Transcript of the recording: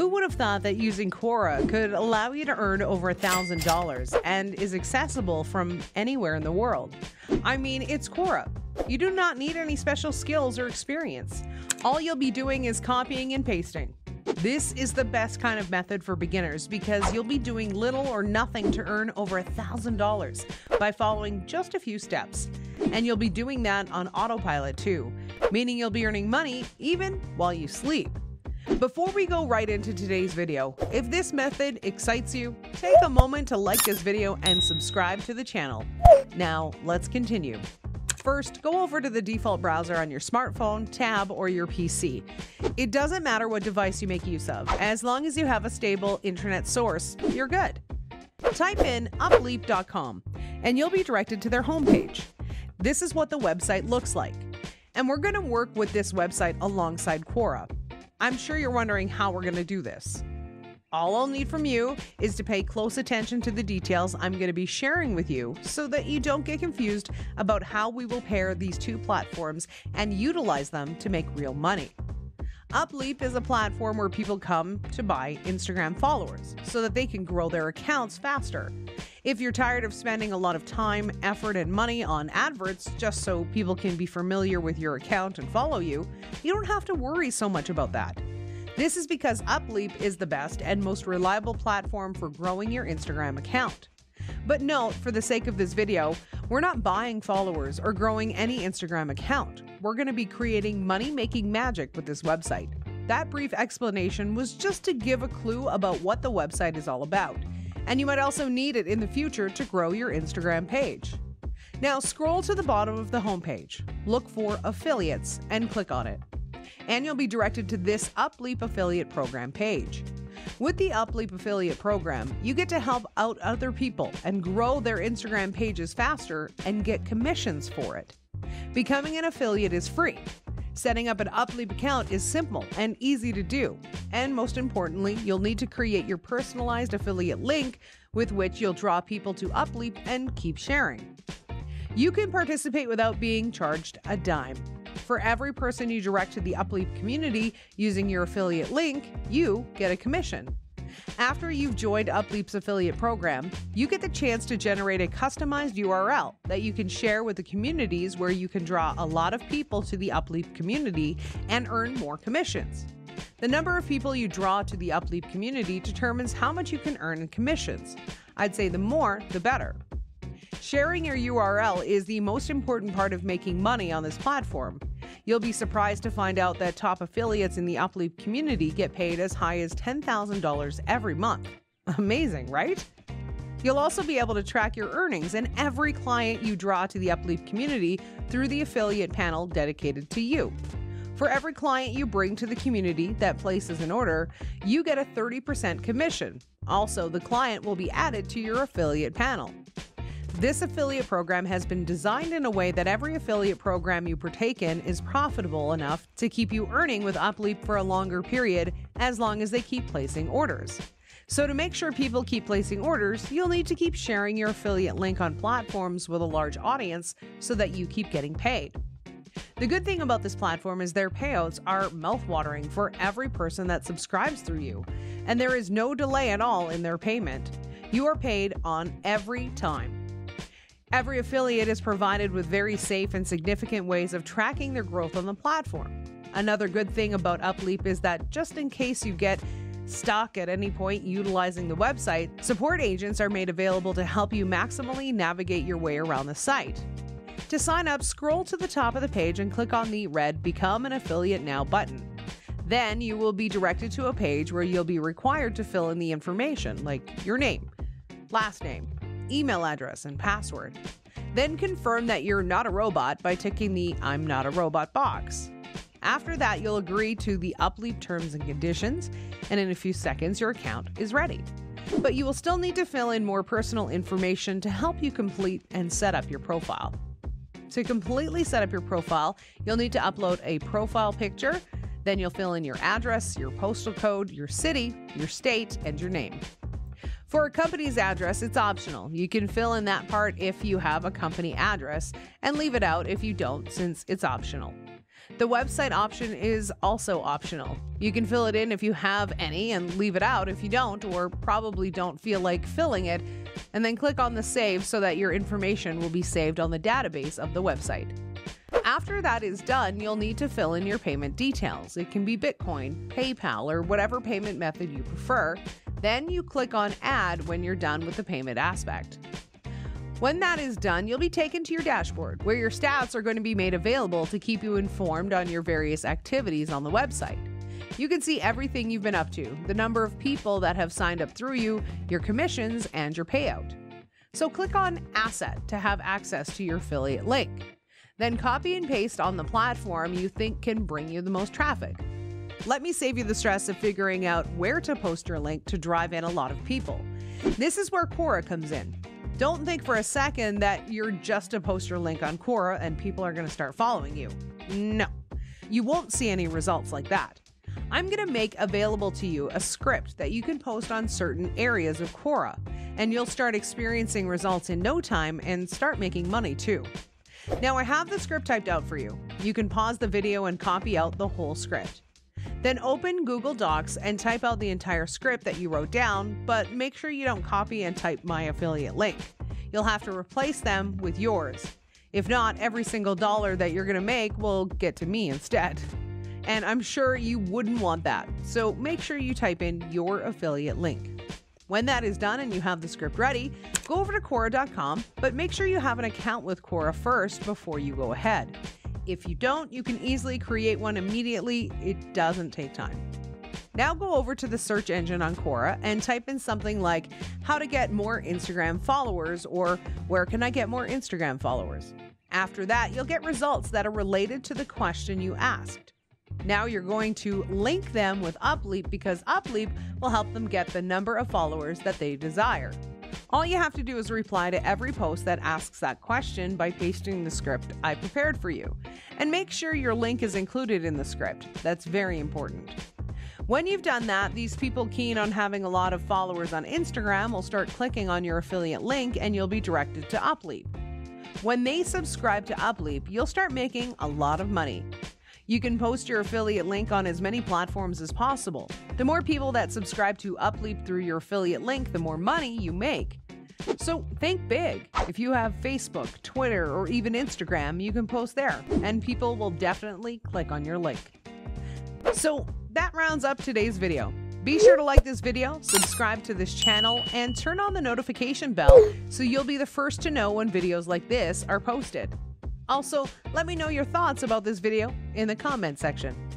Who would have thought that using Quora could allow you to earn over $1,000 and is accessible from anywhere in the world? I mean, it's Quora. You do not need any special skills or experience. All you'll be doing is copying and pasting. This is the best kind of method for beginners because you'll be doing little or nothing to earn over $1,000 by following just a few steps. And you'll be doing that on autopilot too, meaning you'll be earning money even while you sleep. Before we go right into today's video, if this method excites you, take a moment to like this video and subscribe to the channel. Now, let's continue. First, go over to the default browser on your smartphone, tab, or your PC. It doesn't matter what device you make use of, as long as you have a stable internet source, you're good. Type in upleap.com and you'll be directed to their homepage. This is what the website looks like. And we're going to work with this website alongside Quora. I'm sure you're wondering how we're going to do this. All I'll need from you is to pay close attention to the details I'm going to be sharing with you so that you don't get confused about how we will pair these two platforms and utilize them to make real money. Upleap is a platform where people come to buy Instagram followers so that they can grow their accounts faster. If you're tired of spending a lot of time, effort, and money on adverts just so people can be familiar with your account and follow you, you don't have to worry so much about that. This is because Upleap is the best and most reliable platform for growing your Instagram account. But note, for the sake of this video, we're not buying followers or growing any Instagram account. We're going to be creating money making magic with this website. That brief explanation was just to give a clue about what the website is all about. And you might also need it in the future to grow your Instagram page. Now scroll to the bottom of the homepage, look for affiliates, and click on it and you'll be directed to this Upleap affiliate program page. With the Upleap affiliate program, you get to help out other people and grow their Instagram pages faster and get commissions for it. Becoming an affiliate is free. Setting up an Upleap account is simple and easy to do. And most importantly, you'll need to create your personalized affiliate link with which you'll draw people to Upleap and keep sharing. You can participate without being charged a dime. For every person you direct to the Upleap community using your affiliate link, you get a commission. After you've joined Upleap's affiliate program, you get the chance to generate a customized URL that you can share with the communities where you can draw a lot of people to the Upleap community and earn more commissions. The number of people you draw to the Upleap community determines how much you can earn in commissions. I'd say the more, the better. Sharing your URL is the most important part of making money on this platform. You'll be surprised to find out that top affiliates in the Upleap community get paid as high as $10,000 every month. Amazing, right? You'll also be able to track your earnings and every client you draw to the Upleap community through the affiliate panel dedicated to you. For every client you bring to the community that places an order, you get a 30% commission. Also, the client will be added to your affiliate panel. This affiliate program has been designed in a way that every affiliate program you partake in is profitable enough to keep you earning with Upleap for a longer period as long as they keep placing orders. So, to make sure people keep placing orders, you'll need to keep sharing your affiliate link on platforms with a large audience so that you keep getting paid. The good thing about this platform is their payouts are mouthwatering for every person that subscribes through you, and there is no delay at all in their payment. You are paid on every time. Every affiliate is provided with very safe and significant ways of tracking their growth on the platform. Another good thing about Upleap is that just in case you get stuck at any point utilizing the website, support agents are made available to help you maximally navigate your way around the site. To sign up, scroll to the top of the page and click on the red Become an Affiliate Now button. Then you will be directed to a page where you'll be required to fill in the information like your name, last name, email address, and password. Then confirm that you're not a robot by ticking the I'm not a robot box. After that, you'll agree to the Upleap terms and conditions, and in a few seconds, your account is ready. But you will still need to fill in more personal information to help you complete and set up your profile. To completely set up your profile, you'll need to upload a profile picture, then you'll fill in your address, your postal code, your city, your state, and your name. For a company's address, it's optional. You can fill in that part if you have a company address and leave it out if you don't, since it's optional. The website option is also optional. You can fill it in if you have any and leave it out if you don't, or probably don't feel like filling it, and then click on the save so that your information will be saved on the database of the website. After that is done, you'll need to fill in your payment details. It can be Bitcoin, PayPal, or whatever payment method you prefer. Then you click on Add when you're done with the payment aspect. When that is done, you'll be taken to your dashboard, where your stats are going to be made available to keep you informed on your various activities on the website. You can see everything you've been up to, the number of people that have signed up through you, your commissions, and your payout. So click on Asset to have access to your affiliate link. Then copy and paste on the platform you think can bring you the most traffic. Let me save you the stress of figuring out where to post your link to drive in a lot of people. This is where Quora comes in. Don't think for a second that you're just to post your link on Quora and people are going to start following you. No, you won't see any results like that. I'm going to make available to you a script that you can post on certain areas of Quora, and you'll start experiencing results in no time and start making money too. Now, I have the script typed out for you. You can pause the video and copy out the whole script. Then open Google Docs and type out the entire script that you wrote down, but make sure you don't copy and type my affiliate link. You'll have to replace them with yours. If not, every single dollar that you're going to make will get to me instead. And I'm sure you wouldn't want that, so make sure you type in your affiliate link. When that is done and you have the script ready, go over to Quora.com, but make sure you have an account with Quora first before you go ahead. If you don't, you can easily create one immediately. It doesn't take time. Now go over to the search engine on Quora and type in something like how to get more Instagram followers or where can I get more Instagram followers. After that, you'll get results that are related to the question you asked. Now you're going to link them with Upleap because Upleap will help them get the number of followers that they desire. All you have to do is reply to every post that asks that question by pasting the script I prepared for you. And make sure your link is included in the script. That's very important. When you've done that, these people keen on having a lot of followers on Instagram will start clicking on your affiliate link and you'll be directed to Upleap. When they subscribe to Upleap, you'll start making a lot of money. You can post your affiliate link on as many platforms as possible. The more people that subscribe to Upleap through your affiliate link, the more money you make. So think big. If you have Facebook, Twitter, or even Instagram, you can post there, and people will definitely click on your link. So that rounds up today's video. Be sure to like this video, subscribe to this channel, and turn on the notification bell so you'll be the first to know when videos like this are posted. Also, let me know your thoughts about this video in the comment section.